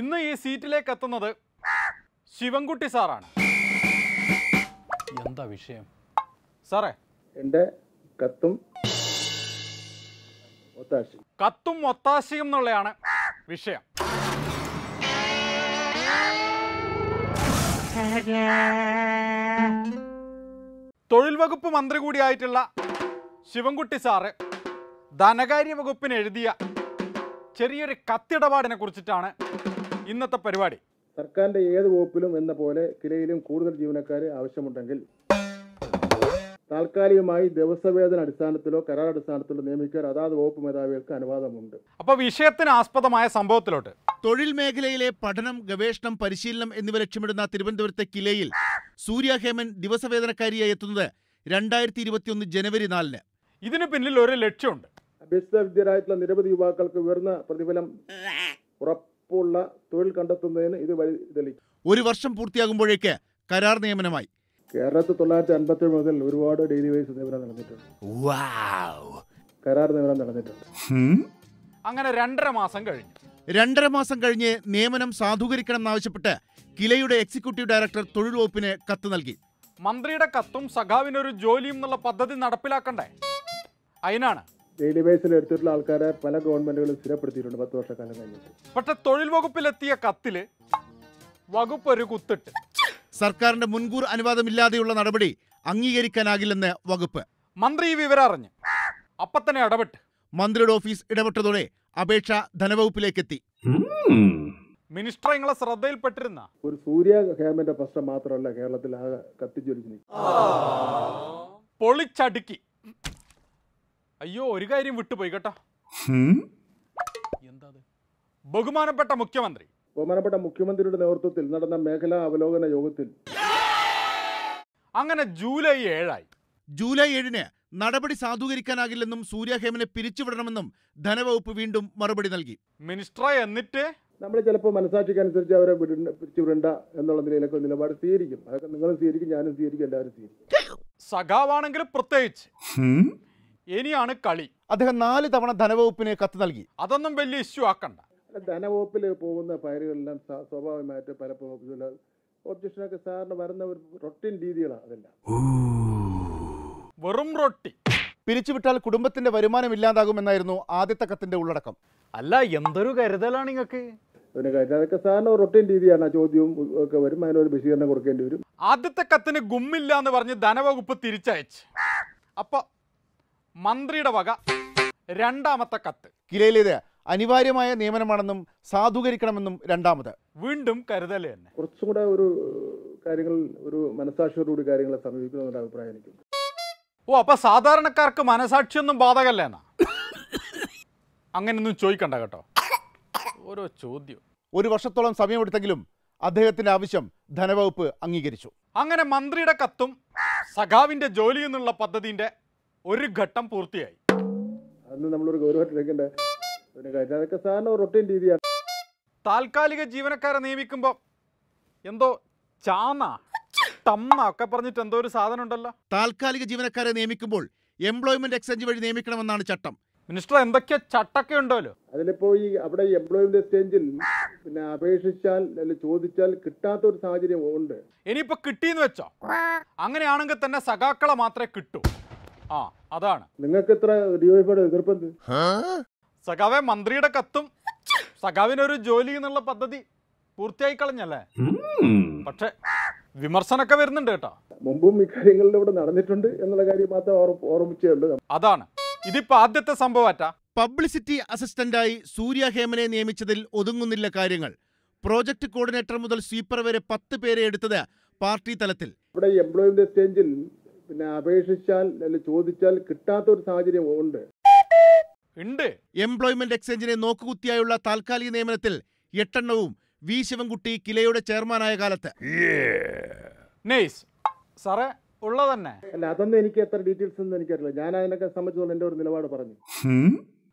ഇന്ന് ഈ സീറ്റിലേക്ക് എത്തുന്നത് ശിവൻകുട്ടി സാറാണ്. എന്താ വിഷയം? സാറേ. എന്റെ കത്തും കത്തും ഒത്താശയും എന്നുള്ളതാണ് വിഷയം. തൊഴിൽ വകുപ്പ് മന്ത്രി കൂടിയായിട്ടുള്ള ശിവൻകുട്ടി സാറ് ധനകാര്യ വകുപ്പിന് എഴുതിയ ചെറിയൊരു കത്തിടപാടിനെ കുറിച്ചിട്ടാണ് ഇന്നത്തെ പരിപാടി. സർക്കാരിന്റെ ഏത് വകുപ്പിലും എന്ന പോലെ കിലയിലും കൂടുതൽ ജീവനക്കാരെ ആവശ്യമുണ്ടെങ്കിൽ താൽക്കാലികമായി ദിവസവേതന അടിസ്ഥാനത്തിലോ കരാർ അടിസ്ഥാനത്തിലോ നിയമിക്കാൻ അതാത് വകുപ്പ് മേധാവികൾക്ക് അനുവാദമുണ്ട്. അപ്പൊ വിഷയത്തിന് ആസ്പദമായ സംഭവത്തിലോട്ട്. തൊഴിൽ മേഖലയിലെ പഠനം ഗവേഷണം പരിശീലനം എന്നിവ ലക്ഷ്യമിടുന്ന തിരുവനന്തപുരത്തെ കിലയിൽ സൂര്യ ഹേമൻ ദിവസവേതനക്കാരിയായി എത്തുന്നത് രണ്ടായിരത്തി ഇരുപത്തിയൊന്ന് ജനുവരി നാലിന്. ഇതിനു പിന്നിൽ ഒരു ലക്ഷ്യമുണ്ട്. വിദ്യരായിട്ടുള്ള നിരവധി യുവാക്കൾക്ക് ഉയർന്ന പ്രതിഫലം ഉറപ്പുള്ള തൊഴിൽ കണ്ടെത്തുന്നതിന് ഇത് വഴി തെളിയിക്കും ഒരു വർഷം പൂർത്തിയാകുമ്പോഴേക്ക് കരാർ നിയമനമായി. കേരളത്തിൽ തൊള്ളായിരത്തി അൻപത്തി മുതൽ ഒരുപാട് ഡെയിലി വൈസ് നിയമനം നടന്നിട്ടുണ്ട്. കരാർ നിയമനം നടന്നിട്ടുണ്ട്. അങ്ങനെ രണ്ടര മാസം കഴിഞ്ഞു. രണ്ടര മാസം കഴിഞ്ഞ് നിയമനം സാധൂകരിക്കണം എന്നാവശ്യപ്പെട്ട് കിലയുടെ എക്സിക്യൂട്ടീവ് ഡയറക്ടർ തൊഴിൽ വകുപ്പിന് കത്ത് നൽകി. മന്ത്രിയുടെ കത്തും സഖാവിനൊരു ജോലിയും എന്നുള്ള പദ്ധതി നടപ്പിലാക്കണ്ടേ? അതിനാണ് ഡെയിലി ബേസിൽ എടുത്തിട്ടുള്ള ആൾക്കാരെ പല ഗവൺമെന്റുകളും സ്ഥിരപ്പെടുത്തിയിട്ടുണ്ട് പത്ത് വർഷക്കാലം കഴിഞ്ഞിട്ട്. പക്ഷെ തൊഴിൽ വകുപ്പിലെത്തിയ കത്തിൽ വകുപ്പ് ഒരു കുത്തിട്ട്. സർക്കാരിന്റെ മുൻകൂർ അനുവാദമില്ലാതെയുള്ള നടപടി അംഗീകരിക്കാനാകില്ലെന്ന് വകുപ്പ്. മന്ത്രി ഈ വിവരം അറിഞ്ഞ്. അപ്പത്തന്നെ ഇടപെട്ട്. മന്ത്രിയുടെ ഓഫീസ് ഇടപെട്ടതോടെ അപേക്ഷ ധനവകുപ്പിലേക്കെത്തി. മിനിസ്റ്റർ നിങ്ങളെ ശ്രദ്ധയിൽപ്പെട്ടിരുന്ന? ഒരു സൂര്യ ഹേമന്റെ പ്രശ്നം മാത്രമല്ല കേരളത്തിൽ ആകെ നിൽക്കും പൊളിച്ചടുക്കി. അയ്യോ ഒരു കാര്യം വിട്ടുപോയി കേട്ടോ. എന്താ ബഹുമാനപ്പെട്ട മുഖ്യമന്ത്രി. ബഹുമാനപ്പെട്ട മുഖ്യമന്ത്രിയുടെ നേതൃത്വത്തിൽ നടന്ന മേഖലാ അവലോകന യോഗത്തിൽ അങ്ങനെ ജൂലൈ ഏഴായി. ജൂലൈ ഏഴിന് നടപടി സാധൂകരിക്കാനാകില്ലെന്നും സൂര്യഹേമനെ പിരിച്ചുവിടണമെന്നും ധനവകുപ്പ് വീണ്ടും മറുപടി നൽകി. മിനിസ്റ്ററെ എന്നിട്ട്? നമ്മൾ ചിലപ്പോൾ മനസാക്ഷിക്കനുസരിച്ച് അവരെ പിരിച്ചുവിടണ്ട പിരിച്ചു എന്നുള്ള നിലയിലൊക്കെ നിലപാട് സ്വീകരിക്കും. അതൊക്കെ നിങ്ങളും സ്വീകരിക്കും ഞാനും സ്വീകരിക്കും എല്ലാവരും സ്വീകരിക്കും. സഖാവാണെങ്കിൽ പ്രത്യേകിച്ച്. ഇനിയാണ് കളി. അദ്ദേഹം നാല് തവണ ധനവകുപ്പിന് കത്ത് നൽകി. അതൊന്നും വലിയ ഇഷ്യൂ ആക്കണ്ട. ധനവകുപ്പിൽ പോകുന്ന ഫയലുകളെല്ലാം സ്വാ- സ്വാഭാവികമായിട്ട് പലപ്പോഴും ഒബ്ജക്ഷനൊക്കെ സാറിന് വരുന്ന ഒരു റൊട്ടീൻ രീതികളാണ് അതെല്ലാം. വെറും റൊട്ടി. പിരിച്ചുവിട്ടാൽ കുടുംബത്തിന്റെ വരുമാനം ഇല്ലാതാകുമെന്നായിരുന്നു ആദ്യത്തെ കത്തിന്റെ ഉള്ളടക്കം. അല്ല എന്തൊരു കരുതലാണ് നിങ്ങൾക്ക് അതൊക്കെ സാറിന് റൊട്ടീൻ രീതിയാണ്. ആ ചോദ്യവും ഒക്കെ വരും അതിനൊരു വിശദീകരണം കൊടുക്കേണ്ടി വരും. ആദ്യത്തെ കത്തിന് ഗുമ്മില്ല എന്ന് പറഞ്ഞ് ധനവകുപ്പ് തിരിച്ചയച്ചു. അപ്പൊ മന്ത്രിയുടെ വക. രണ്ടാമത്തെ കത്ത്. കിലയിലേത് അനിവാര്യമായ നിയമനമാണെന്നും സാധൂകരിക്കണമെന്നും രണ്ടാമത്. വീണ്ടും കരുതൽ തന്നെ. കുറച്ചും കൂടെ ഒരു കാര്യങ്ങൾ ഒരു മനസാക്ഷിയോടുകൂടി കാര്യങ്ങളെ സമീപിക്കുന്ന അഭിപ്രായം എനിക്കുണ്ട്. ഓ അപ്പൊ സാധാരണക്കാർക്ക് മനസാക്ഷിയൊന്നും ബാധകല്ലേ എന്നാ? അങ്ങനെയൊന്നും ചോദിക്കണ്ട കേട്ടോ. ഓരോ ചോദ്യം. ഒരു വർഷത്തോളം സമയമെടുത്തെങ്കിലും അദ്ദേഹത്തിന്റെ ആവശ്യം ധനവകുപ്പ് അംഗീകരിച്ചു. അങ്ങനെ മന്ത്രിയുടെ കത്തും സഖാവിന്റെ ജോലി എന്നുള്ള പദ്ധതിന്റെ ഒരു ഘട്ടം പൂർത്തിയായി. അന്ന് നമ്മളൊരു അതൊക്കെ റൊട്ടീൻ രീതിയാണ്. താൽക്കാലിക ജീവനക്കാരെ നിയമിക്കുമ്പോൾ എന്തോ ചാന്ന തമ്മ ഒക്കെ പറഞ്ഞിട്ട് എന്തോ ഒരു സാധനം ഉണ്ടല്ലോ. താൽക്കാലിക ജീവനക്കാരെ നിയമിക്കുമ്പോൾ എംപ്ലോയ്മെന്റ് എക്സ്ചേഞ്ച് വഴി നിയമിക്കണമെന്നാണ് ചട്ടം. മിനിസ്റ്റർ എന്തൊക്കെ ചട്ടൊക്കെ ഉണ്ടല്ലോ? അതിലിപ്പോ ഈ അവിടെ ഈ എംപ്ലോയ്മെന്റ് എക്സ്ചേഞ്ചിൽ പിന്നെ അപേക്ഷിച്ചാൽ അല്ലെങ്കിൽ ചോദിച്ചാൽ കിട്ടാത്ത ഒരു സാഹചര്യം ഉണ്ട്. ഇനിയിപ്പോ കിട്ടിയെന്ന് വെച്ചോ? അങ്ങനെയാണെങ്കിൽ തന്നെ സഖാക്കളെ മാത്രമേ കിട്ടൂ. ആ അതാണ്. നിങ്ങൾക്ക് എത്ര ഡിവൈഫൈഡ് എതിർപ്പുണ്ട് സഖാവെ മന്ത്രിയുടെ കത്തും സഖാവിനൊരു ജോലി എന്നുള്ള പദ്ധതി പൂർത്തിയായി കളഞ്ഞല്ലേ? പക്ഷെ വിമർശനമൊക്കെ വരുന്നുണ്ട് കേട്ടോ. മുമ്പും ഇക്കാര്യങ്ങളിൽ ഇവിടെ നടന്നിട്ടുണ്ട് എന്നുള്ള കാര്യം മാത്രം ഓർമ്മ- ഓർമ്മിച്ചേ അതാണ്. ഇതിപ്പോ ആദ്യത്തെ സംഭവം പബ്ലിസിറ്റി അസിസ്റ്റന്റായി സൂര്യ ഹേമനെ നിയമിച്ചതിൽ ഒതുങ്ങുന്നില്ല കാര്യങ്ങൾ. പ്രോജക്ട് കോർഡിനേറ്റർ മുതൽ സ്വീപ്പർ വരെ പത്ത് പേരെ എടുത്തത് പാർട്ടി തലത്തിൽ. ഇവിടെ എംപ്ലോയ്മെന്റ് എക്സ്ചേഞ്ചിൽ പിന്നെ അപേക്ഷിച്ചാൽ അല്ലെങ്കിൽ ചോദിച്ചാൽ കിട്ടാത്ത ഒരു സാഹചര്യം ഉണ്ട്. ഉണ്ട്. എംപ്ലോയ്മെന്റ് എക്സ്ചേഞ്ചിനെ നോക്കുകുത്തിയായുള്ള താൽക്കാലിക നിയമനത്തിൽ എട്ടെണ്ണവും വി ശിവൻകുട്ടി കിലയുടെ ചെയർമാനായ കാലത്ത്. സാറേ ഉള്ള ഉള്ളതന്നെ. അല്ല അതൊന്നും എനിക്ക് എത്ര ഡീറ്റെയിൽസ് ഒന്നും എനിക്കറിയില്ല. ഞാൻ അതിനൊക്കെ സംബന്ധിച്ചുള്ള എന്റെ ഒരു നിലപാട് പറഞ്ഞു.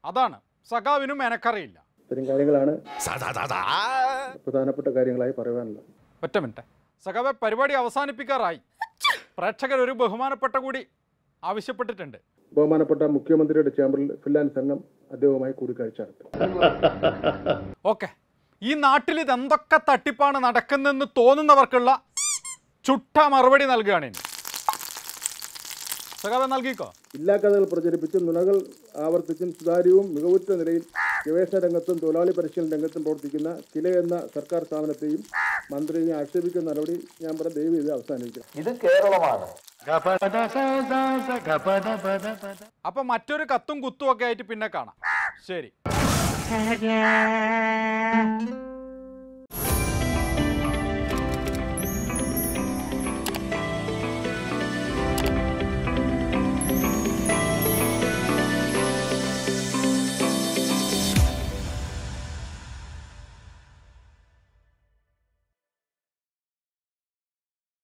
അതാണ്. സഖാവിനും എനക്കറിയില്ല. ഇത്തരം കാര്യങ്ങളാണ് പ്രധാനപ്പെട്ട കാര്യങ്ങളായി പറയുവാനുള്ളത്. ഒറ്റ മിനിറ്റ്. സഖാവെ പരിപാടി അവസാനിപ്പിക്കാറായി. പ്രേക്ഷകർ ഒരു ബഹുമാനപ്പെട്ട കൂടി ആവശ്യപ്പെട്ടിട്ടുണ്ട്. ബഹുമാനപ്പെട്ട മുഖ്യമന്ത്രിയുടെ ചേംബറിൽ ഫിൻലാൻഡ് സംഘം അദ്ദേഹവുമായി കൂടിക്കാഴ്ച നടത്തി. ഓക്കെ. ഈ നാട്ടിൽ ഇതെന്തൊക്കെ തട്ടിപ്പാണ് നടക്കുന്നതെന്ന് തോന്നുന്നവർക്കുള്ള ചുട്ട മറുപടി നൽകുകയാണ് സഖാവെ നൽകിക്കോ? ഇല്ലാ കഥകൾ പ്രചരിപ്പിച്ചും നുണകൾ ആവർത്തിച്ചും സുതാര്യവും മികവുറ്റ നിലയിൽ ഗവേഷണ രംഗത്തും തൊഴിലാളി പരിശീലന രംഗത്തും പ്രവർത്തിക്കുന്ന ചില എന്ന സർക്കാർ സ്ഥാപനത്തെയും മന്ത്രിയെ ആക്ഷേപിക്കുന്ന നടപടി ഞാൻ പറഞ്ഞ ദയവ് ഇത് അവസാനിക്കും ഇത് കേരളമാണ്. അപ്പൊ മറ്റൊരു കത്തും കുത്തും ഒക്കെ ആയിട്ട് പിന്നെ കാണാം. ശരി.